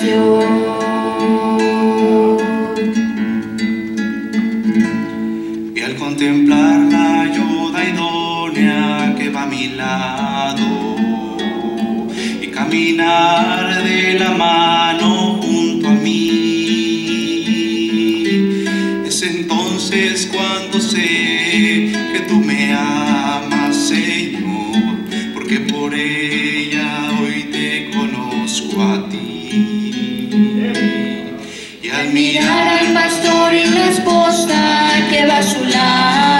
Y al contemplar la ayuda idónea que va a mi lado y caminar de la mano junto a mí, es entonces cuando sé que tú me amas, Señor, porque por ella mirar al pastor y la esposa que va a su lado,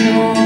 Y